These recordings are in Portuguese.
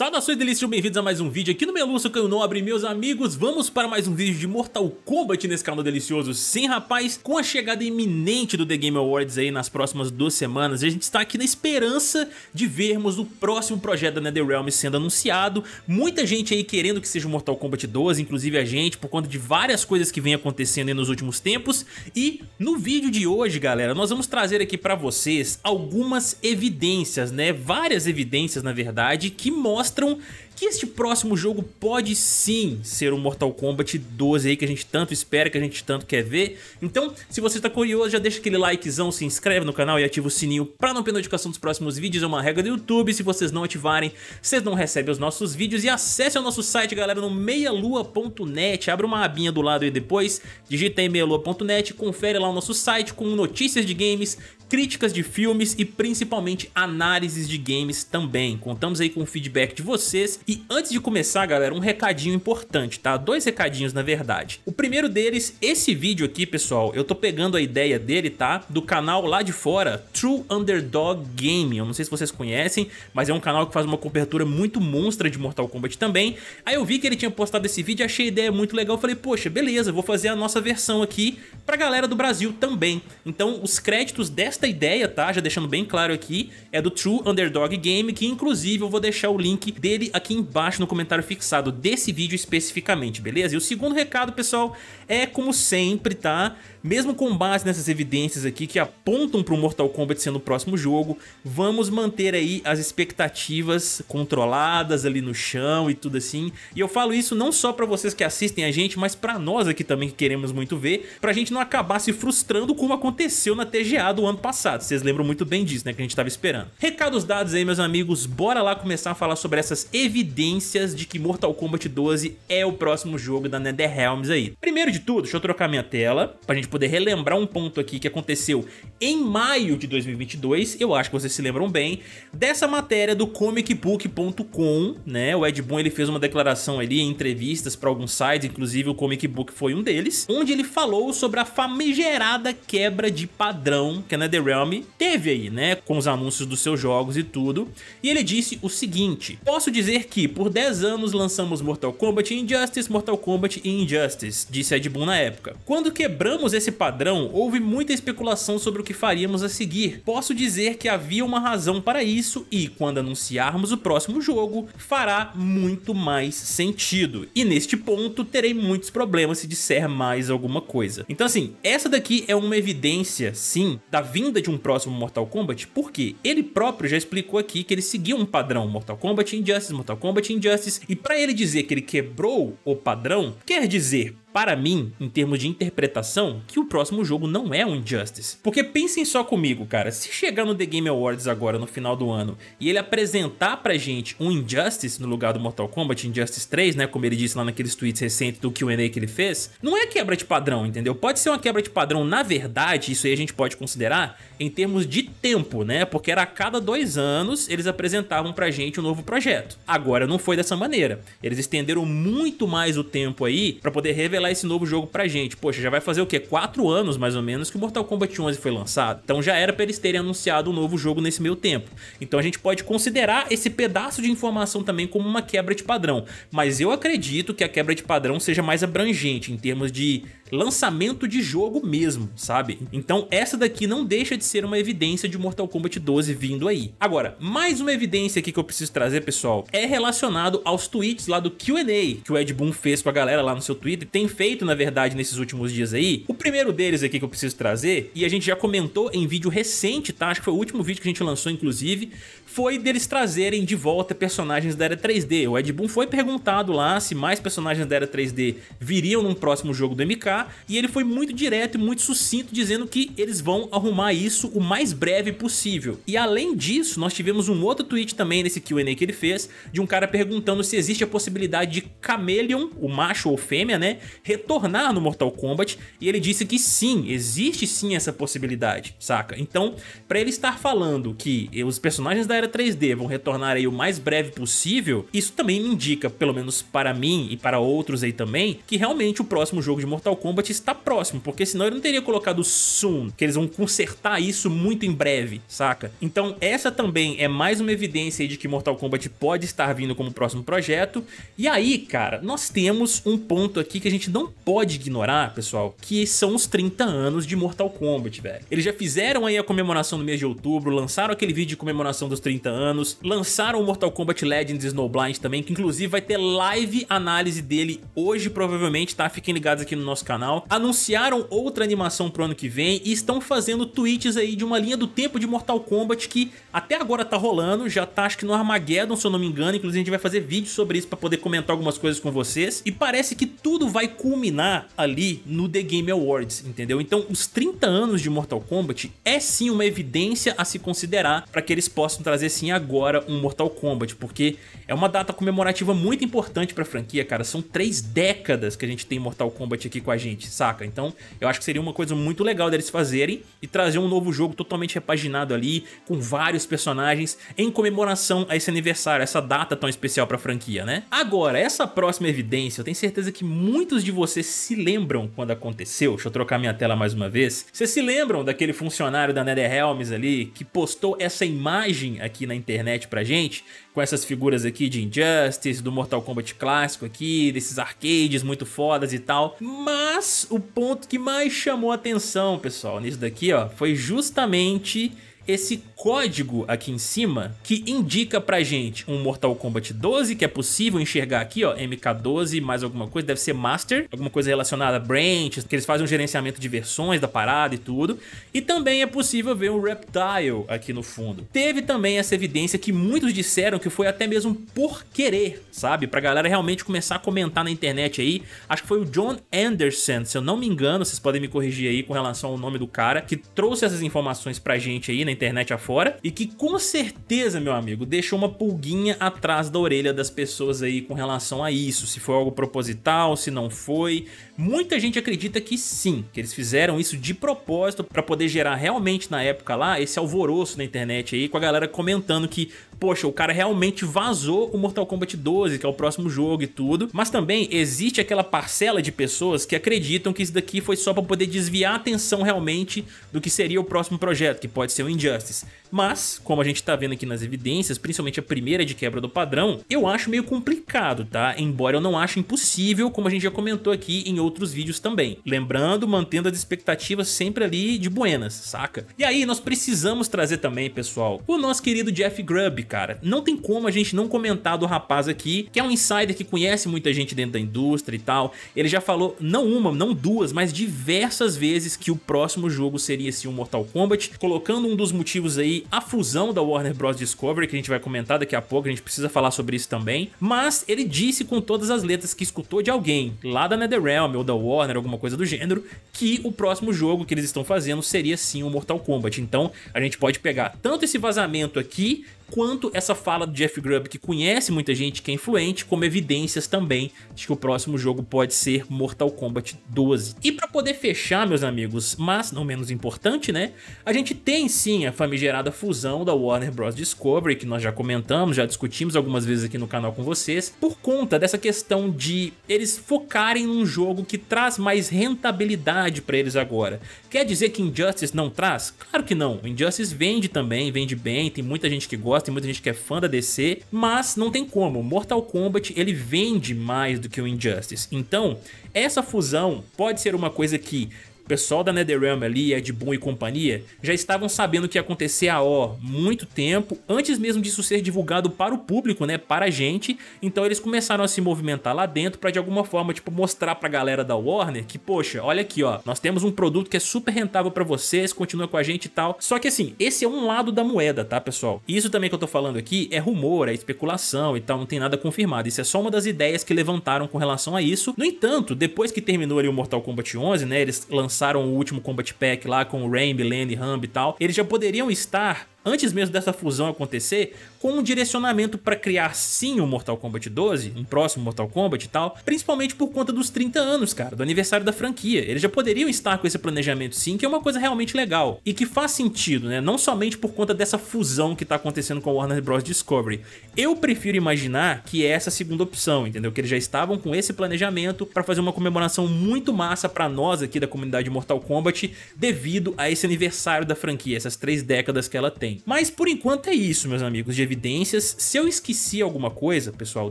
Saudações delícias, bem-vindos a mais um vídeo aqui no Meluço Canho Nobre, meus amigos. Vamos para mais um vídeo de Mortal Kombat nesse canal delicioso. Sim, rapaz, com a chegada iminente do The Game Awards aí nas próximas duas semanas A gente está aqui na esperança de vermos o próximo projeto da NetherRealm sendo anunciado. Muita gente aí querendo que seja o Mortal Kombat 12, inclusive a gente Por conta de várias coisas que vem acontecendo aí nos últimos tempos. E no vídeo de hoje, galera, nós vamos trazer aqui para vocês algumas evidências, né? Várias evidências, na verdade, que mostram mostram que este próximo jogo pode sim ser o Mortal Kombat 12 aí que a gente tanto espera, que a gente tanto quer ver. Então, se você está curioso, já deixa aquele likezão, se inscreve no canal e ativa o sininho para não perder notificação dos próximos vídeos. É uma regra do YouTube, se vocês não ativarem, vocês não recebem os nossos vídeos. E acesse o nosso site, galera, no meialua.net. Abre uma abinha do lado aí depois, digita aí meialua.net, confere lá o nosso site com notícias de games, críticas de filmes e principalmente análises de games também. Contamos aí com o feedback de vocês e antes de começar, galera, um recadinho importante, tá? Dois recadinhos, na verdade. O primeiro deles, esse vídeo aqui, pessoal, eu tô pegando a ideia dele, tá? Do canal lá de fora, True Underdog Game. Eu não sei se vocês conhecem, mas é um canal que faz uma cobertura muito monstra de Mortal Kombat também. Aí eu vi que ele tinha postado esse vídeo, achei a ideia muito legal. Falei, poxa, beleza, vou fazer a nossa versão aqui pra galera do Brasil também. Então, os créditos desta ideia, tá? Já deixando bem claro aqui, é do True Underdog Game, que inclusive eu vou deixar o link dele aqui embaixo no comentário fixado desse vídeo especificamente, beleza? E o segundo recado, pessoal, é como sempre, tá? Mesmo com base nessas evidências aqui que apontam para o Mortal Kombat sendo o próximo jogo, vamos manter aí as expectativas controladas ali no chão e tudo assim. E eu falo isso não só para vocês que assistem a gente, mas para nós aqui também que queremos muito ver, pra gente não acabar se frustrando como aconteceu na TGA do ano passado. Vocês lembram muito bem disso, né, que a gente tava esperando. Recados dados aí, meus amigos, bora lá começar a falar sobre essas evidências de que Mortal Kombat 12 é o próximo jogo da NetherRealms aí. Primeiro de tudo, deixa eu trocar minha tela pra gente poder relembrar um ponto aqui que aconteceu em maio de 2022, eu acho que vocês se lembram bem, dessa matéria do comicbook.com, né? O Ed Boon ele fez uma declaração ali em entrevistas para alguns sites, inclusive o Comic Book foi um deles, onde ele falou sobre a famigerada quebra de padrão que a NetherRealm teve aí, né? Com os anúncios dos seus jogos e tudo. E ele disse o seguinte, posso dizer que por 10 anos lançamos Mortal Kombat Injustice, Mortal Kombat e Injustice, disse Ed Boon na época. Quando quebramos esse padrão, houve muita especulação sobre o que faríamos a seguir. Posso dizer que havia uma razão para isso e, quando anunciarmos o próximo jogo, fará muito mais sentido. E neste ponto, terei muitos problemas se disser mais alguma coisa. Então assim, essa daqui é uma evidência, sim, da vinda de um próximo Mortal Kombat, porque ele próprio já explicou aqui que ele seguia um padrão Mortal Kombat Injustice, Mortal Kombat Injustice, e para ele dizer que ele quebrou o padrão, quer dizer para mim, em termos de interpretação, que o próximo jogo não é um Injustice. Porque pensem só comigo, cara, se chegar no The Game Awards agora no final do ano e ele apresentar pra gente um Injustice no lugar do Mortal Kombat, Injustice 3, né, como ele disse lá naqueles tweets recentes do Q&A que ele fez, não é quebra de padrão, entendeu? Pode ser uma quebra de padrão, na verdade, isso aí a gente pode considerar em termos de tempo, né, porque era a cada dois anos eles apresentavam pra gente um novo projeto. Agora não foi dessa maneira, eles estenderam muito mais o tempo aí pra poder revelar revelar esse novo jogo pra gente. Poxa, já vai fazer o quê? Quatro anos, mais ou menos, que o Mortal Kombat 11 foi lançado. Então já era pra eles terem anunciado um novo jogo nesse meio tempo. Então a gente pode considerar esse pedaço de informação também como uma quebra de padrão. Mas eu acredito que a quebra de padrão seja mais abrangente em termos de lançamento de jogo mesmo, sabe? Então essa daqui não deixa de ser uma evidência de Mortal Kombat 12 vindo aí. Agora, mais uma evidência aqui que eu preciso trazer, pessoal, é relacionado aos tweets lá do Q&A que o Ed Boon fez com a galera lá no seu Twitter, tem feito na verdade nesses últimos dias aí. O primeiro deles aqui que eu preciso trazer, e a gente já comentou em vídeo recente, tá? Acho que foi o último vídeo que a gente lançou, inclusive, foi deles trazerem de volta personagens da era 3D. O Ed Boon foi perguntado lá se mais personagens da era 3D viriam num próximo jogo do MK, e ele foi muito direto e muito sucinto dizendo que eles vão arrumar isso o mais breve possível. E além disso, nós tivemos um outro tweet também nesse Q&A que ele fez, de um cara perguntando se existe a possibilidade de Chameleon, o macho ou fêmea, né, retornar no Mortal Kombat, e ele disse que sim, existe sim essa possibilidade, saca? Então, para ele estar falando que os personagens da era 3D vão retornar aí o mais breve possível, isso também me indica, pelo menos para mim e para outros aí também, que realmente o próximo jogo de Mortal Kombat Kombat está próximo, porque senão ele não teria colocado soon, que eles vão consertar isso muito em breve, saca? Então essa também é mais uma evidência de que Mortal Kombat pode estar vindo como próximo projeto. E aí, cara, nós temos um ponto aqui que a gente não pode ignorar, pessoal, que são os 30 anos de Mortal Kombat, velho. Eles já fizeram aí a comemoração no mês de outubro, lançaram aquele vídeo de comemoração dos 30 anos, lançaram o Mortal Kombat Legends Snowblind também, que inclusive vai ter live análise dele hoje provavelmente, tá? Fiquem ligados aqui no nosso canal. Anunciaram outra animação pro ano que vem e estão fazendo tweets aí de uma linha do tempo de Mortal Kombat que até agora tá rolando, já tá acho que no Armageddon, se eu não me engano, inclusive a gente vai fazer vídeo sobre isso pra poder comentar algumas coisas com vocês. E parece que tudo vai culminar ali no The Game Awards, entendeu? Então os 30 anos de Mortal Kombat é sim uma evidência a se considerar para que eles possam trazer sim agora um Mortal Kombat, porque é uma data comemorativa muito importante pra franquia, cara. São três décadas que a gente tem Mortal Kombat aqui com a gente, saca? Então eu acho que seria uma coisa muito legal deles fazerem e trazer um novo jogo totalmente repaginado ali, com vários personagens, em comemoração a esse aniversário, essa data tão especial pra franquia, né? Agora, essa próxima evidência, eu tenho certeza que muitos de vocês se lembram quando aconteceu. Deixa eu trocar minha tela mais uma vez. Vocês se lembram daquele funcionário da NetherRealms ali que postou essa imagem aqui na internet pra gente? Com essas figuras aqui de Injustice, do Mortal Kombat clássico aqui, desses arcades muito fodas e tal. Mas o ponto que mais chamou atenção, pessoal, nisso daqui, ó, foi justamente esse código aqui em cima que indica pra gente um Mortal Kombat 12, que é possível enxergar aqui, ó, MK12 mais alguma coisa, deve ser Master, alguma coisa relacionada a branches, que eles fazem um gerenciamento de versões da parada e tudo. E também é possível ver um Reptile aqui no fundo. Teve também essa evidência que muitos disseram que foi até mesmo por querer, sabe? Pra galera realmente começar a comentar na internet aí. Acho que foi o John Anderson, se eu não me engano, vocês podem me corrigir aí com relação ao nome do cara, que trouxe essas informações pra gente aí na internet afora e que com certeza, meu amigo, deixou uma pulguinha atrás da orelha das pessoas aí com relação a isso, se foi algo proposital, se não foi. Muita gente acredita que sim, que eles fizeram isso de propósito para poder gerar realmente na época lá esse alvoroço na internet aí com a galera comentando que, poxa, o cara realmente vazou o Mortal Kombat 12, que é o próximo jogo e tudo, mas também existe aquela parcela de pessoas que acreditam que isso daqui foi só para poder desviar a atenção realmente do que seria o próximo projeto, que pode ser o Injustice. Mas, como a gente tá vendo aqui nas evidências, principalmente a primeira de quebra do padrão, eu acho meio complicado, tá? Embora eu não ache impossível, como a gente já comentou aqui em outros vídeos também. Lembrando, mantendo as expectativas sempre ali de buenas, saca? E aí, nós precisamos trazer também, pessoal, o nosso querido Jeff Grubb, cara. Não tem como a gente não comentar do rapaz aqui, que é um insider que conhece muita gente dentro da indústria e tal. Ele já falou, não uma, não duas, mas diversas vezes que o próximo jogo seria sim um Mortal Kombat, colocando um dos motivos aí a fusão da Warner Bros. Discovery, que a gente vai comentar daqui a pouco, a gente precisa falar sobre isso também. Mas ele disse com todas as letras que escutou de alguém lá da NetherRealm ou da Warner, alguma coisa do gênero, que o próximo jogo que eles estão fazendo seria sim o Mortal Kombat. Então a gente pode pegar tanto esse vazamento aqui quanto essa fala do Jeff Grubb, que conhece muita gente, que é influente, como evidências também de que o próximo jogo pode ser Mortal Kombat 12. E para poder fechar, meus amigos, mas não menos importante, né? A gente tem sim a famigerada fusão da Warner Bros. Discovery, que nós já comentamos, já discutimos algumas vezes aqui no canal com vocês, por conta dessa questão de eles focarem num jogo que traz mais rentabilidade para eles agora. Quer dizer que Injustice não traz? Claro que não. Injustice vende também, vende bem, tem muita gente que gosta, tem muita gente que é fã da DC, mas não tem como. Mortal Kombat ele vende mais do que o Injustice. Então, essa fusão pode ser uma coisa que pessoal da NetherRealm ali, Ed Boon e companhia, já estavam sabendo o que ia acontecer há ó, muito tempo, antes mesmo disso ser divulgado para o público, né, para a gente, então eles começaram a se movimentar lá dentro para de alguma forma, tipo, mostrar pra galera da Warner que, poxa, olha aqui, ó, nós temos um produto que é super rentável para vocês, continua com a gente e tal, só que assim, esse é um lado da moeda, tá, pessoal? Isso também que eu tô falando aqui é rumor, é especulação e tal, não tem nada confirmado, isso é só uma das ideias que levantaram com relação a isso, no entanto, depois que terminou ali o Mortal Kombat 11, né, eles lançaram lançaram o último Combat Pack lá com o Rain, Milene, Rambo e tal, eles já poderiam estar antes mesmo dessa fusão acontecer, com um direcionamento para criar sim um Mortal Kombat 12, um próximo Mortal Kombat e tal, principalmente por conta dos 30 anos, cara, do aniversário da franquia. Eles já poderiam estar com esse planejamento sim, que é uma coisa realmente legal e que faz sentido, né? Não somente por conta dessa fusão que tá acontecendo com a Warner Bros. Discovery. Eu prefiro imaginar que é essa segunda opção, entendeu? Que eles já estavam com esse planejamento para fazer uma comemoração muito massa para nós aqui da comunidade Mortal Kombat devido a esse aniversário da franquia, essas três décadas que ela tem. Mas por enquanto é isso, meus amigos, de evidências. Se eu esqueci alguma coisa, pessoal,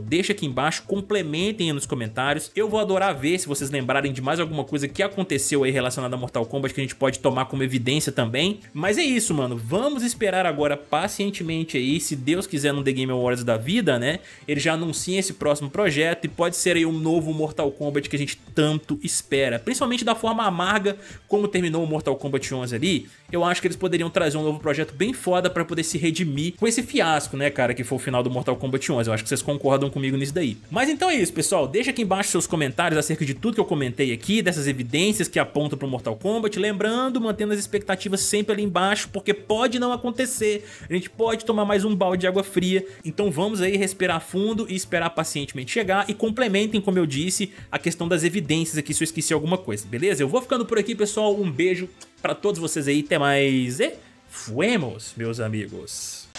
deixa aqui embaixo, complementem nos comentários. Eu vou adorar ver se vocês lembrarem de mais alguma coisa que aconteceu aí relacionada a Mortal Kombat que a gente pode tomar como evidência também. Mas é isso, mano. Vamos esperar agora pacientemente aí, se Deus quiser no The Game Awards da vida, né? Ele já anuncia esse próximo projeto e pode ser aí um novo Mortal Kombat que a gente tanto espera. Principalmente da forma amarga como terminou o Mortal Kombat 11 ali. Eu acho que eles poderiam trazer um novo projeto bem foda pra poder se redimir com esse fiasco, né, cara, que foi o final do Mortal Kombat 11. Eu acho que vocês concordam comigo nisso daí. Mas então é isso, pessoal. Deixa aqui embaixo seus comentários acerca de tudo que eu comentei aqui, dessas evidências que apontam pro Mortal Kombat. Lembrando, mantendo as expectativas sempre ali embaixo, porque pode não acontecer. A gente pode tomar mais um balde de água fria. Então vamos aí respirar fundo e esperar pacientemente chegar. E complementem, como eu disse, a questão das evidências aqui se eu esqueci alguma coisa, beleza? Eu vou ficando por aqui, pessoal. Um beijo pra todos vocês aí. Até mais e fuemos, meus amigos.